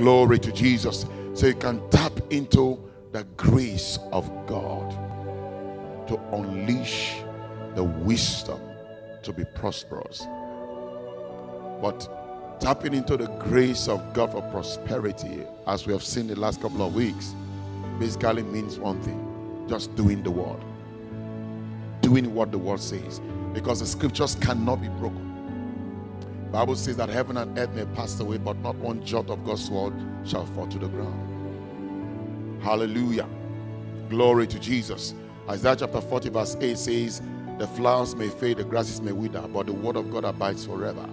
Glory to Jesus. So you can tap into the grace of God to unleash the wisdom to be prosperous. But tapping into the grace of God for prosperity, as we have seen the last couple of weeks, basically means one thing just doing the word. Doing what the word says. Because the scriptures cannot be broken. Bible says that heaven and earth may pass away, but not one jot of God's word shall fall to the ground. Hallelujah. Glory to Jesus. Isaiah chapter 40, verse 8 says, The flowers may fade, the grasses may wither, but the word of God abides forever.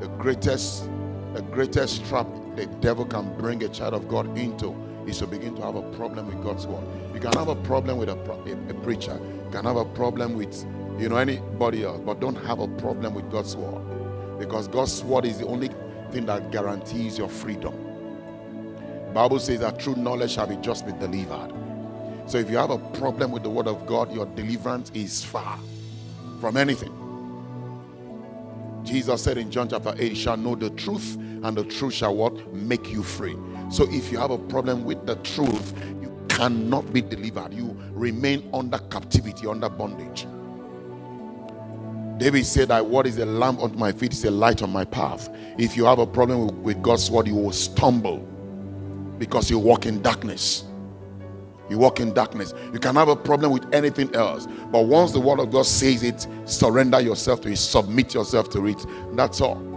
The greatest, the greatest trap the devil can bring a child of God into is to begin to have a problem with God's word. You can have a problem with a, a, a preacher, you can have a problem with you know anybody else, but don't have a problem with God's word. Because God's word is the only thing that guarantees your freedom. The Bible says that true knowledge shall be just be delivered. So if you have a problem with the word of God, your deliverance is far from anything. Jesus said in John chapter 8, shall know the truth, and the truth shall what? Make you free. So if you have a problem with the truth, you cannot be delivered. You remain under captivity, under bondage. David said that what is a lamp unto my feet is a light on my path. If you have a problem with, with God's word, you will stumble because you walk in darkness. You walk in darkness. You can have a problem with anything else. But once the word of God says it, surrender yourself to it, submit yourself to it. That's all.